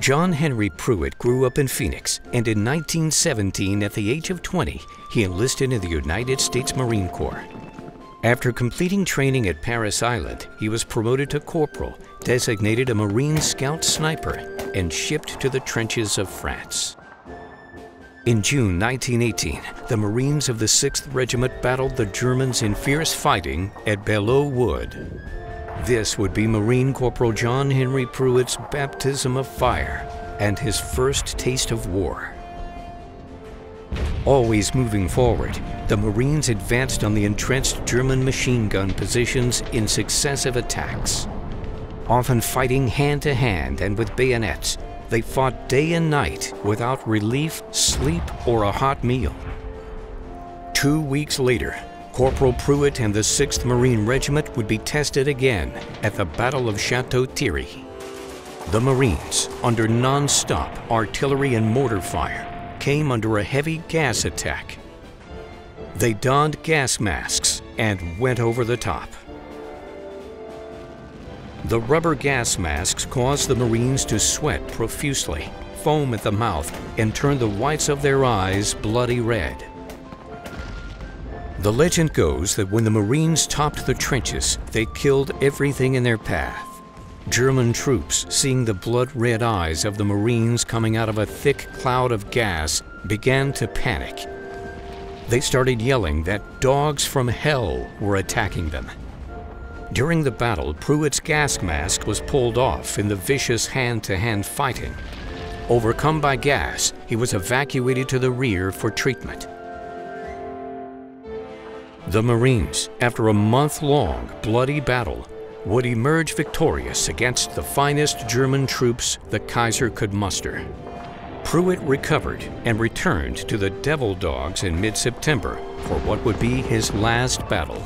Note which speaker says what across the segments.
Speaker 1: John Henry Pruitt grew up in Phoenix, and in 1917, at the age of 20, he enlisted in the United States Marine Corps. After completing training at Parris Island, he was promoted to corporal, designated a Marine Scout sniper, and shipped to the trenches of France. In June 1918, the Marines of the 6th Regiment battled the Germans in fierce fighting at Belleau Wood. This would be Marine Corporal John Henry Pruitt's baptism of fire and his first taste of war. Always moving forward, the Marines advanced on the entrenched German machine gun positions in successive attacks. Often fighting hand to hand and with bayonets, they fought day and night without relief, sleep, or a hot meal. Two weeks later, Corporal Pruitt and the 6th Marine Regiment would be tested again at the Battle of Chateau Thierry. The Marines, under non-stop artillery and mortar fire, came under a heavy gas attack. They donned gas masks and went over the top. The rubber gas masks caused the Marines to sweat profusely, foam at the mouth, and turn the whites of their eyes bloody red. The legend goes that when the Marines topped the trenches, they killed everything in their path. German troops, seeing the blood-red eyes of the Marines coming out of a thick cloud of gas, began to panic. They started yelling that dogs from hell were attacking them. During the battle, Pruitt's gas mask was pulled off in the vicious hand-to-hand -hand fighting. Overcome by gas, he was evacuated to the rear for treatment. The Marines, after a month-long bloody battle, would emerge victorious against the finest German troops the Kaiser could muster. Pruitt recovered and returned to the Devil Dogs in mid-September for what would be his last battle.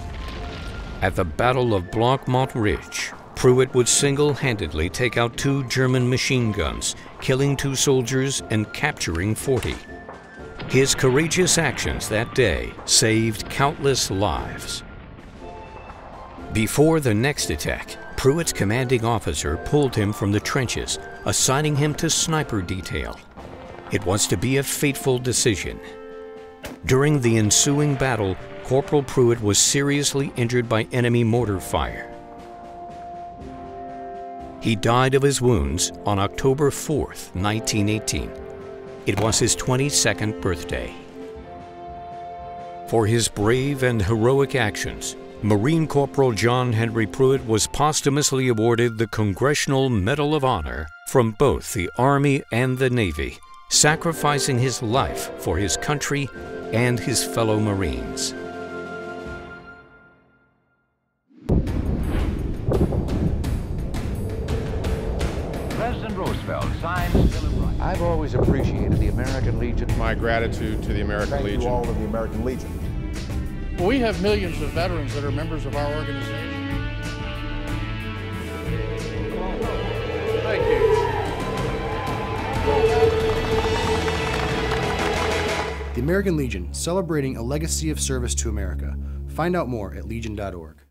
Speaker 1: At the Battle of Blanc-Mont Ridge, Pruitt would single-handedly take out two German machine guns, killing two soldiers and capturing 40. His courageous actions that day saved countless lives. Before the next attack, Pruitt's commanding officer pulled him from the trenches, assigning him to sniper detail. It was to be a fateful decision. During the ensuing battle, Corporal Pruitt was seriously injured by enemy mortar fire. He died of his wounds on October 4, 1918. It was his 22nd birthday. For his brave and heroic actions, Marine Corporal John Henry Pruitt was posthumously awarded the Congressional Medal of Honor from both the Army and the Navy, sacrificing his life for his country and his fellow Marines.
Speaker 2: President Roosevelt signed Bill of Rights.
Speaker 3: I've always appreciated the American Legion.
Speaker 4: My gratitude to the American
Speaker 5: Thank
Speaker 4: Legion.
Speaker 5: you all of the American Legion.
Speaker 6: We have millions of veterans that are members of our organization. Thank you.
Speaker 7: The American Legion, celebrating a legacy of service to America. Find out more at legion.org.